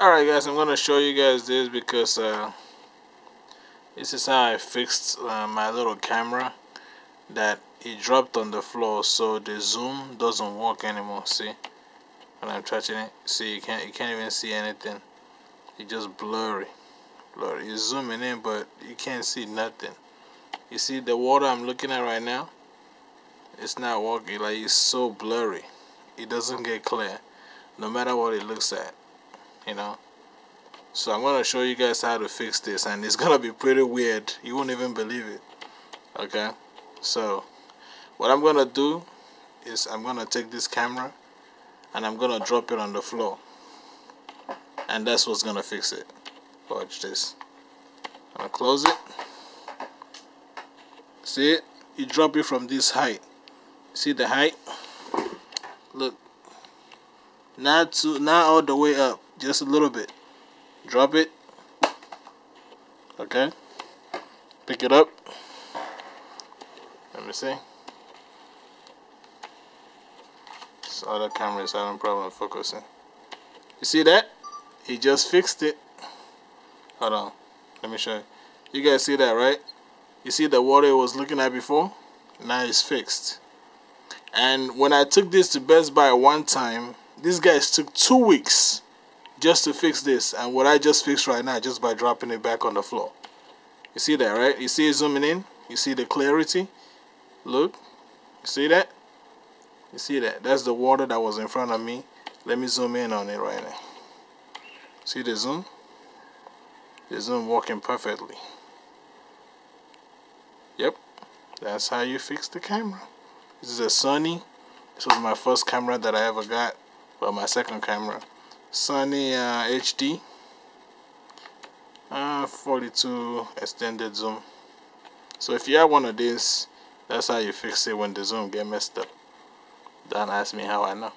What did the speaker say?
Alright guys, I'm going to show you guys this because uh, this is how I fixed uh, my little camera that it dropped on the floor so the zoom doesn't work anymore see? When I'm touching it see you can't you can't even see anything. It's just blurry blurry. You're zooming in but you can't see nothing. You see the water I'm looking at right now? It's not working like it's so blurry. It doesn't get clear no matter what it looks at you know? So I'm gonna show you guys how to fix this and it's gonna be pretty weird. You won't even believe it okay? So what I'm gonna do is I'm gonna take this camera and I'm gonna drop it on the floor. And that's what's gonna fix it. Watch this. I'm gonna close it. See? It you drop it from this height. See the height? Look. Not to not all the way up just a little bit. Drop it. Okay. Pick it up. Let me see. This other camera is having problem focusing. You see that? He just fixed it. Hold on. Let me show you. You guys see that right? You see the water it was looking at before? Now it's fixed. And when I took this to Best Buy one time these guys took two weeks just to fix this and what I just fixed right now just by dropping it back on the floor. You see that right? You see it zooming in? You see the clarity? Look. You see that? You see that? That's the water that was in front of me. Let me zoom in on it right now. See the zoom? The zoom working perfectly. Yep. That's how you fix the camera. This is a Sony. This was my first camera that I ever got. Well my second camera Sony uh, HD uh, 42 extended zoom. So if you have one of these that's how you fix it when the zoom get messed up. Don't ask me how I know